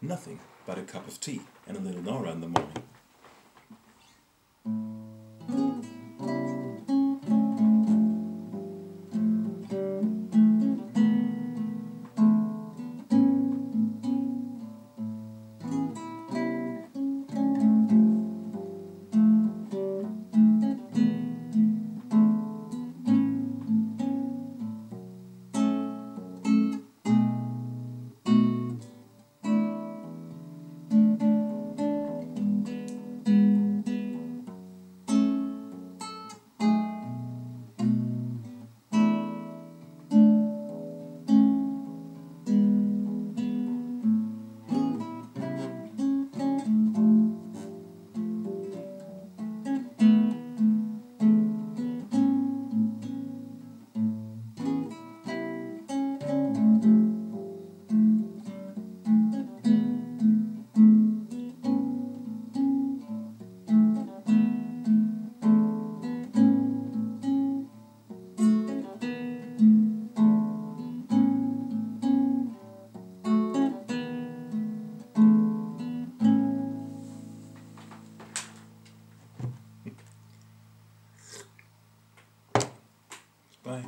nothing but a cup of tea and a little Nora in the morning. 拜。